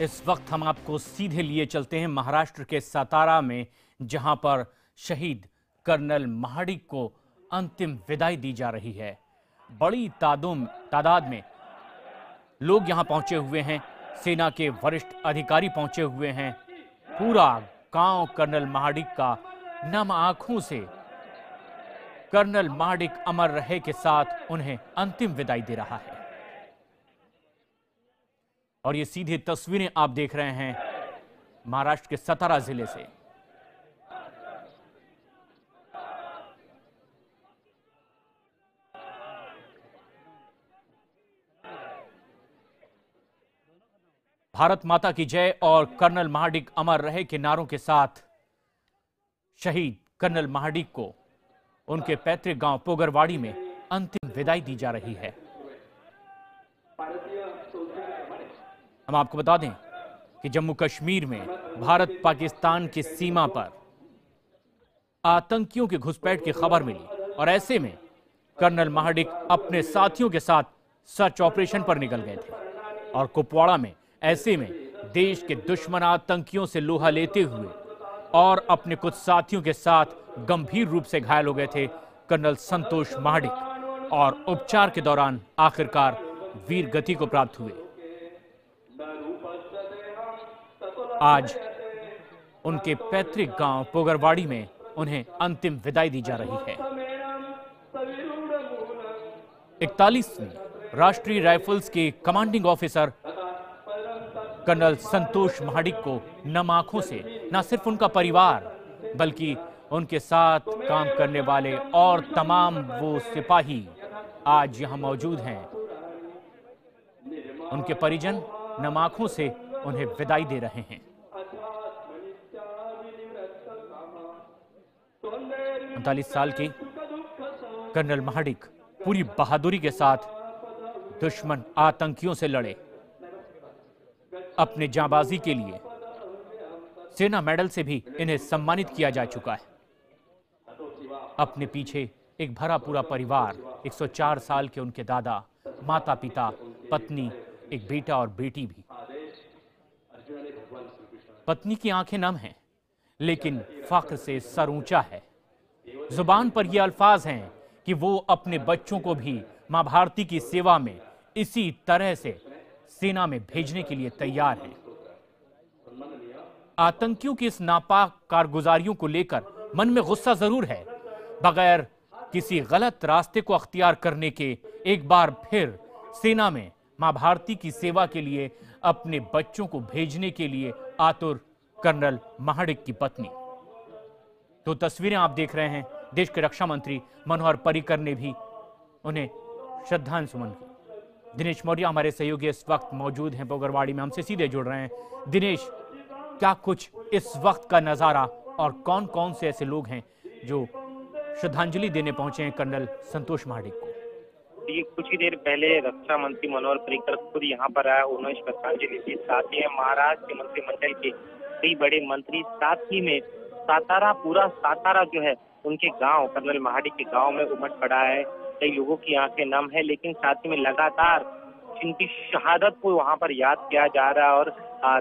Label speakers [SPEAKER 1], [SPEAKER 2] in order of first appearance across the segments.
[SPEAKER 1] इस वक्त हम आपको सीधे लिए चलते हैं महाराष्ट्र के सातारा में, जहाँ पर शहीद कर्नल महाडिक को अंतिम विदाई दी जा रही है। बड़ी तादुम, तादाद में लोग यहाँ पहुँचे हुए हैं, सेना के वरिष्ठ अधिकारी पहुँचे हुए हैं। पूरा गाँव कर्नल महाडिक का नम आँखों से कर्नल महाडिक अमर रहे के साथ उन्हें अंतिम विदाई दे रहा है। और ये सीधी तस्वीरें आप देख रहे हैं महाराष्ट्र के सतारा ज़िले से। भारत माता की जय और कर्नल महाडिक अमर रहे के नारों के साथ शहीद कर्नल महाडिक को उनके पैतृक गाँव पोगरवाड़ी में अंतिम विदाई दी जा रही है। हम आपको बता दें कि जम्मू कश्मीर में भारत पाकिस्तान की सीमा पर आतंकियों की घुसपैठ की खबर मिली और ऐसे में कर्नल महाडिक अपने साथियों के साथ सर्च ऑपरेशन पर निकल गए थे और कुपवाड़ा में, ऐसे में देश के दुश्मन आतंकियों से लोहा लेते हुए और अपने कुछ साथियों के साथ गंभीर रूप से घायल हो गए थे कर्नल संतोष महाडिक और उपचार के दौरान आखिरकार वीर गति को प्राप्त हुए। आज उनके पैतृक गाँव पोगरवाड़ी में उन्हें अंतिम विदाई दी जा रही है। इकतालीसवीं राष्ट्रीय राइफल्स के commanding officer colonel Santosh Mahadik को नम आँखों से न सिर्फ़ उनका परिवार, बल्कि उनके साथ काम करने वाले और तमाम वो सिपाही आज यहाँ मौजूद हैं। उनके परिजन नम आँखों से उन्हें विदाई दे रहे हैं। उनतालीस साल के कर्नल महाडिक पूरी बहादुरी के साथ दुश्मन आतंकियों से लड़े। अपने जाबाजी के लिए सेना मेडल से भी इन्हें सम्मानित किया जा चुका है। अपने पीछे एक भरा पूरा परिवार 104 साल के उनके दादा माता पिता पत्नी, एक बेटा और बेटी भी। पत्नी की आँखें नम हैं, लेकिन फख्र से सर ऊँचा है। ज़ुबान पर ये अल्फाज हैं कि वो अपने बच्चों को भी माँ भारती की सेवा में इसी तरह से सेना में भेजने के लिए तैयार हैं। आतंकियों की इस नापाक कारगुजारियों को लेकर मन में गुस्सा ज़रूर है। बगैर किसी गलत रास्ते को अख्तियार करने के एक बार फिर सेना में माँ भारती की सेवा के लिए अपने बच्चों को भेजने के लिए आतुर कर्नल महाडिक की पत्नी। तो तस्वीरें आप देख रहे हैं। देश के रक्षा मंत्री मनोहर पर्रिकर ने भी उन्हें श्रद्धांजलि सुमन की दिनेश मौर्य, हमारे सहयोगी इस वक्त मौजूद हैं पोगरवाड़ी में। हमसे सीधे जुड़ रहे हैं। दिनेश, क्या कुछ इस वक्त का नज़ारा और कौन कौन से ऐसे लोग हैं जो श्रद्धांजलि देने पहुँचे हैं कर्नल संतोष महाडिक को?
[SPEAKER 2] ये कुछ ही देर पहले रक्षा मंत्री मनोहर पर्रिकर खुद यहाँ पर आया। उन्होंने श्रद्धांजलि दी। साथ ही महाराष्ट्र के मंत्रिमंडल के कई बड़े मंत्री, साथ ही में सातारा, पूरा सातारा जो है उनके गाँव कर्नल महाडी के गाँव में उमड़ पड़ा है। कई लोगों की आँखें नम है, लेकिन साथ ही में लगातार इनकी शहादत को वहाँ पर याद किया जा रहा है और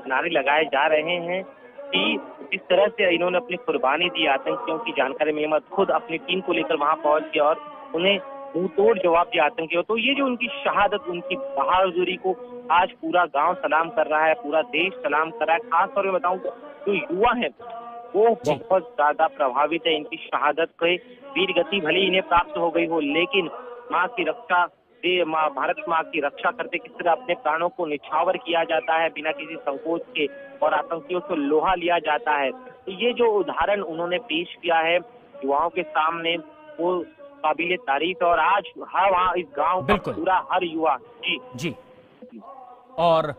[SPEAKER 2] नारे लगाए जा रहे हैं कि जिस तरह से इन्होंने अपनी कुर्बानी दी, आतंकियों की जानकारी मिली खुद अपनी टीम को लेकर वहाँ पहुँच गया और उन्हें मुँह तोड़ जवाब दिया आतंकियों तो ये जो उनकी शहादत, उनकी बहादुरी को आज पूरा गाँव सलाम कर रहा है, पूरा देश सलाम कर रहा है। खासतौर पर बताऊँ तो जो युवा है वो बहुत ज़्यादा प्रभावित है। इनकी शहादत के वीर गति भले इन्हें प्राप्त हो गई हो लेकिन माँ की रक्षा माँ भारत माँ की रक्षा करते किस तरह अपने प्राणों को निछावर किया जाता है बिना किसी संकोच के और आतंकियों से लोहा लिया जाता है। तो ये जो उदाहरण उन्होंने पेश किया है युवाओं के सामने वो काबिल तारीफ़ है और आज हर वहाँ इस गाँव का पूरा हर युवा जी।
[SPEAKER 1] जी। और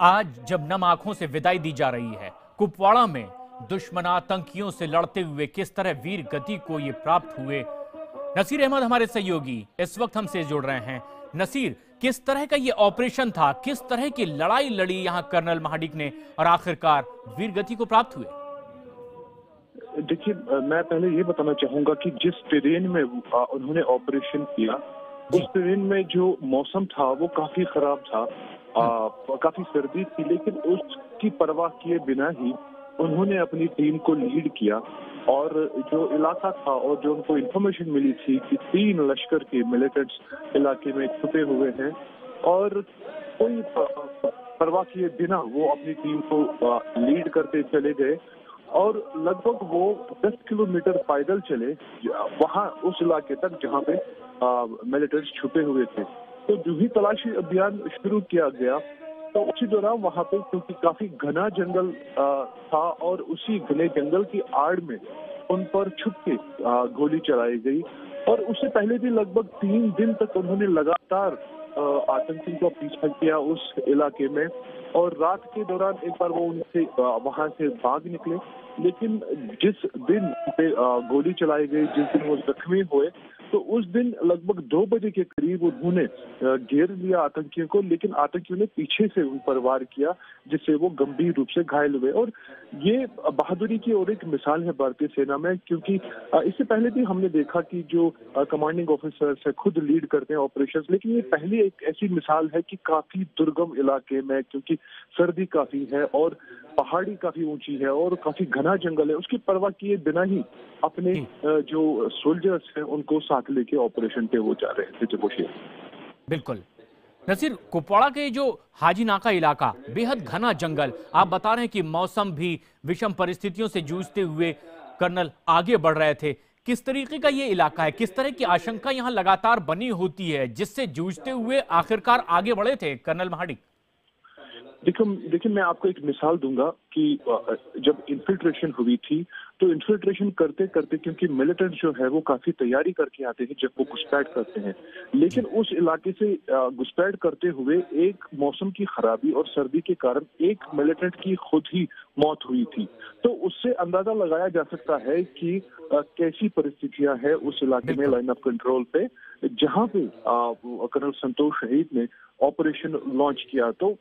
[SPEAKER 1] आज जब नम आँखों से विदाई दी जा रही है कुपवाड़ा में दुश्मन आतंकियों से लड़ते हुए किस तरह वीर गति को ये प्राप्त हुए? नसीर अहमद हमारे सहयोगी इस वक्त हमसे जुड़ रहे हैं। नसीर किस तरह का ये ऑपरेशन था? किस तरह की लड़ाई लड़ी यहाँ कर्नल महाडिक ने और आखिरकार वीर गति को प्राप्त हुए?
[SPEAKER 3] देखिए मैं पहले ये बताना चाहूँगा कि जिस ट्रेन में उन्होंने ऑपरेशन किया उस ट्रेन में जो मौसम था वो काफ़ी खराब था। आ, काफ़ी सर्दी थी लेकिन उसकी परवाह किए बिना ही उन्होंने अपनी टीम को लीड किया और जो इलाका था और जो उनको इन्फॉर्मेशन मिली थी कि तीन लश्कर के मिलिटेंट्स इलाके में छुपे हुए हैं और कोई परवाह किए बिना वो अपनी टीम को लीड करते चले गए और लगभग वो 10 किलोमीटर पैदल चले वहाँ उस इलाके तक जहाँ पे मिलिटेंट्स छुपे हुए थे। तो जो ही तलाशी अभियान शुरू किया गया तो उसी दौरान वहाँ पे, क्योंकि काफ़ी घना जंगल था और उसी घने जंगल की आड़ में उन पर छुप के गोली चलाई गई। और उससे पहले भी लगभग तीन दिन तक उन्होंने लगातार आतंकी का पीछा किया उस इलाके में। और रात के दौरान एक बार वो उनसे वहाँ से भाग निकले। लेकिन जिस दिन पे गोली चलाई गई, जिस दिन वो जख्मी हुए तो उस दिन लगभग दो बजे के करीब उन्होंने घेर लिया आतंकियों को, लेकिन आतंकियों ने पीछे से उन पर वार किया, जिससे वो गंभीर रूप से घायल हुए। और ये बहादुरी की और एक मिसाल है भारतीय सेना में, क्योंकि इससे पहले भी हमने देखा कि जो कमांडिंग ऑफिसर है, खुद लीड करते हैं ऑपरेशन लेकिन ये पहली एक ऐसी मिसाल है कि काफ़ी दुर्गम इलाके में, क्योंकि सर्दी काफ़ी है और पहाड़ी काफ़ी ऊँची है और काफ़ी घना जंगल है। उसकी परवाह किए बिना ही अपने जो। सोल्जर्स हैं उनको साथ लेके ऑपरेशन पे वो जा रहे थे जब
[SPEAKER 1] बिल्कुल। नसीर कुपवाड़ा के जो हाजी नाका इलाका बेहद घना जंगल। आप बता रहे हैं कि मौसम भी विषम परिस्थितियों से जूझते हुए कर्नल आगे बढ़ रहे थे। किस तरीके का ये इलाका है? किस तरह की आशंका यहाँ लगातार बनी होती है जिससे जूझते हुए आखिरकार आगे बढ़े थे कर्नल महाडिक?
[SPEAKER 3] देखो देखिए मैं आपको एक मिसाल दूँगा कि जब इन्फिल्ट्रेशन हुई थी तो इन्फिल्ट्रेशन करते करते क्योंकि मिलिटेंट जो है वो काफ़ी तैयारी करके आते हैं जब वो घुसपैठ करते हैं। लेकिन उस इलाके से घुसपैठ करते हुए एक मौसम की खराबी और सर्दी के कारण एक मिलिटेंट की खुद ही मौत हुई थी। तो उससे अंदाज़ा लगाया जा सकता है कि कैसी परिस्थितियाँ हैं उस इलाके में लाइन ऑफ़ कंट्रोल पे जहाँ पे कर्नल संतोष शहीद ने ऑपरेशन लॉन्च किया। तो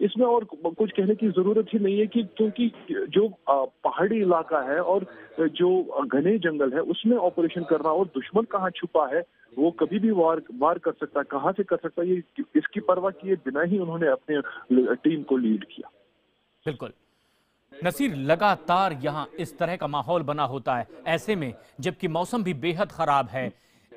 [SPEAKER 3] इसमें और कुछ कहने की ज़रूरत ही नहीं है कि क्योंकि जो पहाड़ी इलाका है और जो घने जंगल है, उसमें ऑपरेशन करना और दुश्मन कहाँ छुपा है, वो कभी भी वार वार कर सकता है कहाँ से कर सकता है ये इसकी परवाह किए बिना ही उन्होंने अपने टीम को लीड किया।
[SPEAKER 1] बिल्कुल। नसीर, लगातार यहाँ इस तरह का माहौल बना होता है, ऐसे में जबकि मौसम भी बेहद खराब है।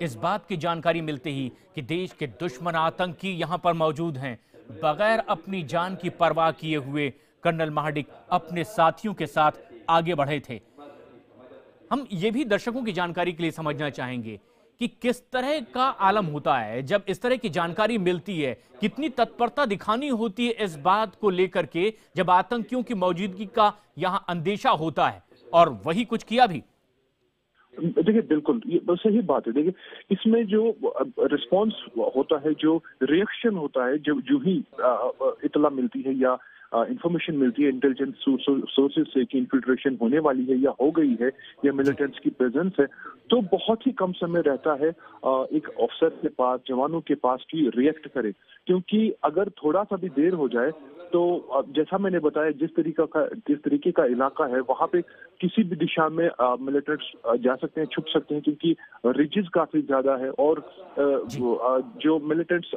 [SPEAKER 1] इस बात की जानकारी मिलते ही कि देश के दुश्मन आतंकी यहाँ पर मौजूद हैं। बगैर अपनी जान की परवाह किए हुए कर्नल महाडिक अपने साथियों के साथ आगे बढ़े थे। हम ये भी दर्शकों की जानकारी के लिए समझना चाहेंगे कि किस तरह का आलम होता है, जब इस तरह की जानकारी मिलती है, कितनी तत्परता दिखानी होती है इस बात को लेकर के जब आतंकियों की मौजूदगी का यहाँ अंदेशा होता है। और वही कुछ किया भी।
[SPEAKER 3] देखिए, बिल्कुल, ये सही बात है। देखिए, इसमें जो रिस्पांस होता है, जो रिएक्शन होता है जो जो ही इतला मिलती है या इंफॉर्मेशन मिलती है इंटेलिजेंस सोर्सेज से कि इन्फिल्ट्रेशन होने वाली है या हो गई है, या मिलिटेंट्स की प्रेजेंस है तो बहुत ही कम समय रहता है एक ऑफिसर के पास, जवानों के पास की रिएक्ट करे। क्योंकि अगर थोड़ा सा भी देर हो जाए तो जैसा मैंने बताया जिस तरीका का जिस तरीके का इलाका है वहाँ पे किसी भी दिशा में मिलिटेंट्स जा सकते हैं छुप सकते हैं क्योंकि रिजिज काफ़ी ज़्यादा है और जो। मिलिटेंट्स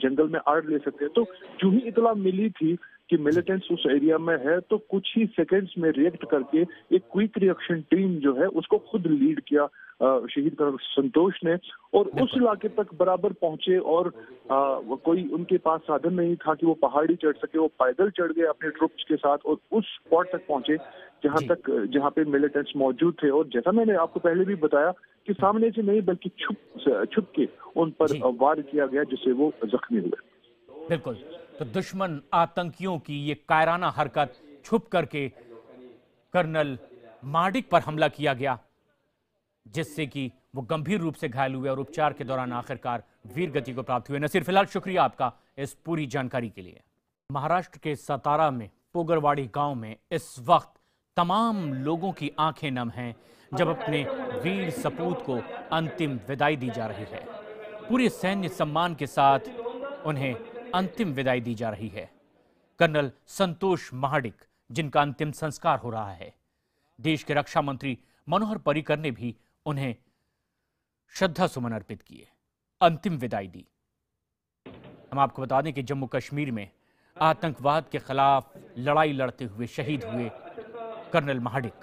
[SPEAKER 3] जंगल में आड़ ले सकते हैं। तो जो ही इतला मिली थी कि मिलिटेंट्स उस एरिया में है तो कुछ ही सेकेंड्स में रिएक्ट करके एक क्विक रिएक्शन टीम जो है उसको खुद लीड किया शहीद संतोष ने। और उस इलाके तक बराबर पहुँचे और आ, कोई उनके पास साधन नहीं था कि वो पहाड़ी चढ़ सके वो पैदल चढ़ गए अपने ट्रुप्स के साथ और उस स्पॉट तक पहुँचे जहाँ तक जहाँ पे मिलिटेंट्स मौजूद थे। और जैसा मैंने आपको पहले भी बताया कि सामने से नहीं बल्कि छुप छुप के उन पर वार किया गया जिससे वो जख्मी हुए।
[SPEAKER 1] बिल्कुल। तो दुश्मन आतंकियों की ये कायराना हरकत छुप करके कर्नल मार्डिक पर हमला किया गया, जिससे कि वो गंभीर रूप से घायल हुए और उपचार के दौरान आखिरकार वीर गति को प्राप्त हुए। नसीर, फ़िलहाल शुक्रिया आपका इस पूरी जानकारी के लिए। महाराष्ट्र के सतारा में, पोगरवाड़ी गाँव में इस वक्त तमाम लोगों की आँखें नम हैं, जब अपने वीर सपूत को अंतिम विदाई दी जा रही है। पूरे सैन्य सम्मान के साथ उन्हें अंतिम विदाई दी जा रही है। कर्नल संतोष महाडिक, जिनका अंतिम संस्कार हो रहा है। देश के रक्षा मंत्री मनोहर पर्रिकर ने भी उन्हें श्रद्धा सुमन अर्पित किए। अंतिम विदाई दी। हम आपको बता दें कि जम्मू कश्मीर में आतंकवाद के खिलाफ लड़ाई लड़ते हुए शहीद हुए कर्नल महाडिक।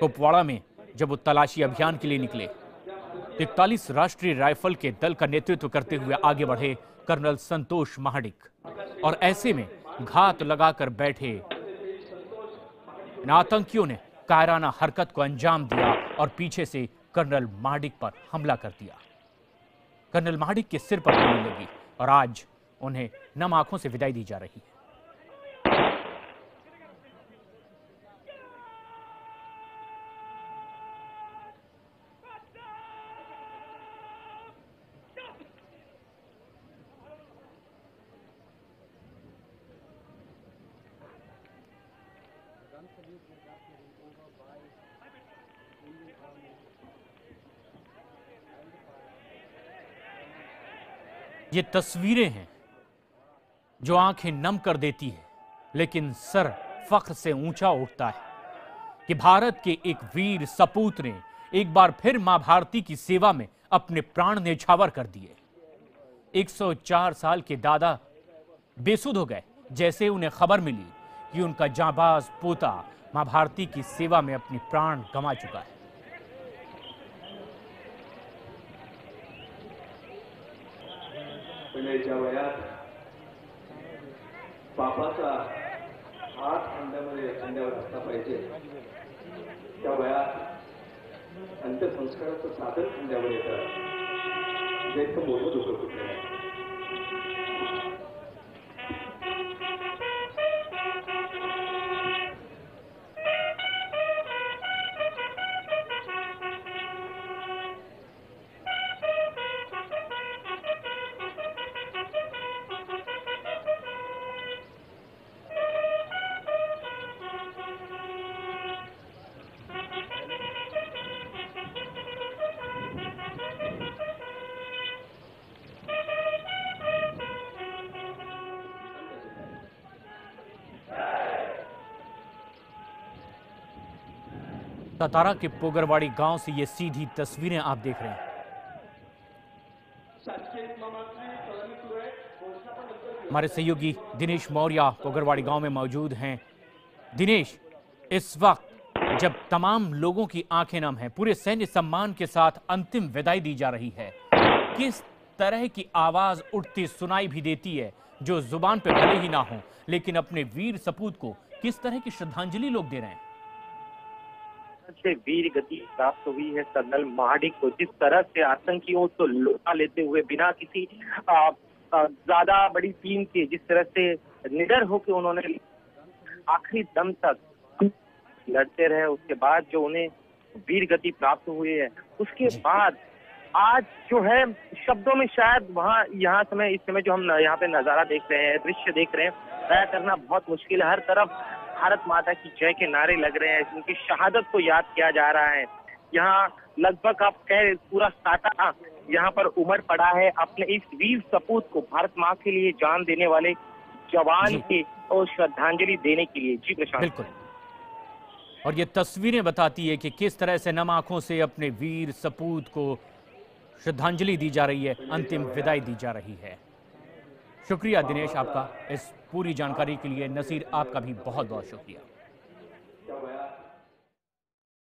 [SPEAKER 1] कुपवाड़ा में जब वो तलाशी अभियान के लिए निकले इकतालीस राष्ट्रीय राइफल के दल का नेतृत्व करते हुए आगे बढ़े कर्नल संतोष महाडिक। और ऐसे में घात लगाकर बैठे आतंकियों ने कायराना हरकत को अंजाम दिया और पीछे से कर्नल महाडिक पर हमला कर दिया। कर्नल महाडिक के सिर पर गोली लगी और आज उन्हें नम आँखों से विदाई दी जा रही है। ये तस्वीरें हैं जो आँखें नम कर देती है, लेकिन सर फख्र से ऊँचा उठता है कि भारत के एक वीर सपूत ने एक बार फिर माँ भारती की सेवा में अपने प्राण न्यौछावर कर दिए। 104 साल के दादा बेसुध हो गए, जैसे उन्हें खबर मिली कि उनका जाबाज पोता माँ भारती की सेवा में अपनी प्राण गंवा चुका है।
[SPEAKER 4] पिण्याच्या वयात बापाचा हात अंड्यामध्ये अंड्यावर असला पाहिजे. त्या वयात अंत्यसंस्काराचं साधन अंड्यावर येतं. जे इतकं मोठं दुःख कुठलं
[SPEAKER 1] सतारा के पोगरवाड़ी गाँव से ये सीधी तस्वीरें आप देख रहे हैं। हमारे सहयोगी दिनेश मौर्य पोगरवाड़ी गाँव में मौजूद हैं। दिनेश, इस वक्त जब तमाम लोगों की आँखें नम हैं, पूरे सैन्य सम्मान के साथ अंतिम विदाई दी जा रही है। किस तरह की आवाज़ उठती, सुनाई भी देती है, जो ज़ुबान पे भले ही ना हो, लेकिन अपने वीर सपूत को किस तरह की श्रद्धांजलि लोग दे रहे हैं?
[SPEAKER 2] से वीर गति प्राप्त हुई है कर्नल महाडिक को। जिस तरह से आतंकियों को लुटा लेते हुए बिना किसी ज़्यादा बड़ी टीम के जिस तरह से निडर होकर उन्होंने आखिरी दम तक लड़ते रहे उसके बाद जो उन्हें वीर गति प्राप्त हुई है उसके बाद आज जो है शब्दों में शायद वहाँ यहाँ समय इस समय जो हम यहाँ पे नज़ारा देख रहे हैं दृश्य देख रहे हैं तय करना बहुत मुश्किल है। हर तरफ़ भारत माता की जय के नारे लग रहे हैं उनकी शहादत को याद किया जा रहा है। यहाँ लगभग आप कह पूरा साटा यहाँ पर उमड़ पड़ा है। अपने इस वीर सपूत को भारत माँ के लिए जान देने वाले जवान। के और श्रद्धांजलि देने के लिए। जी प्रशांत।
[SPEAKER 1] बिल्कुल। और ये तस्वीरें बताती है कि किस तरह से नम आँखों से अपने वीर सपूत को श्रद्धांजलि दी जा रही है अंतिम विदाई दी जा रही है। शुक्रिया दिनेश आपका इस पूरी जानकारी के लिए नसीर आपका भी बहुत बहुत शुक्रिया।